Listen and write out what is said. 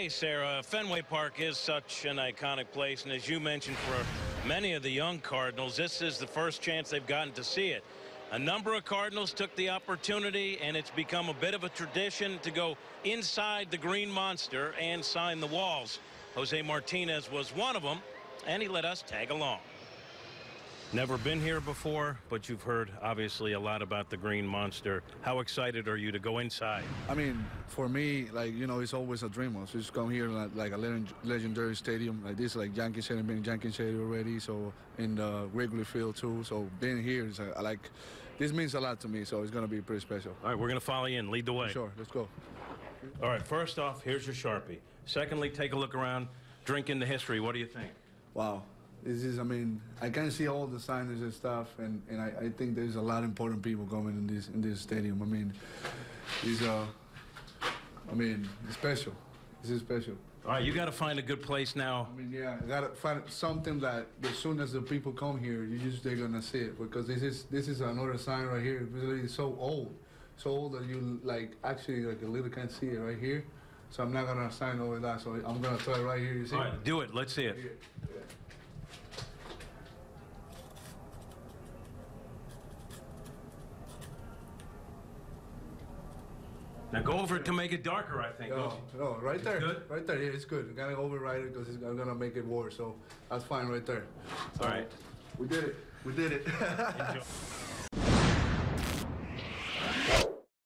say, Sarah, Fenway Park is such an iconic place, and as you mentioned, for many of the young Cardinals, this is the first chance they've gotten to see it. A number of Cardinals took the opportunity, and it's become a bit of a tradition to go inside the Green Monster and sign the walls. Jose Martinez was one of them, and he let us tag along. Never been here before, but you've heard obviously a lot about the Green Monster. How excited are you to go inside? I mean, for me, like you know, it's always a dream. So just come here like, like a legend, legendary stadium like this, like Yankee Stadium, been Yankee Stadium already. So in the Wrigley Field too. So being here is uh, like this means a lot to me. So it's gonna be pretty special. All right, we're going to follow you in. Lead the way. Sure, let's go. All right, first off, here's your Sharpie. Secondly, take a look around, drink in the history. What do you think? Wow. This is, I mean, I can see all the signers and stuff, and, and I, I think there's a lot of important people coming in this in this stadium. I mean, it's uh, I mean, it's special. This is special. All right, you got to find a good place now. I mean, yeah, I gotta find something that as soon as the people come here, you just they're gonna see it because this is this is another sign right here. Really, It's so old, so old that you like actually like a little can't see it right here. So I'm not gonna sign over that. So I'm gonna try right here. You see? All right, do it. Let's see it. Yeah. Now go over it to make it darker, I think. don't No, no, right there, good? right there. Yeah, it's good. I'm gonna override it because I'm gonna make it worse. So that's fine right there. All right. We did it. We did it. Enjoy.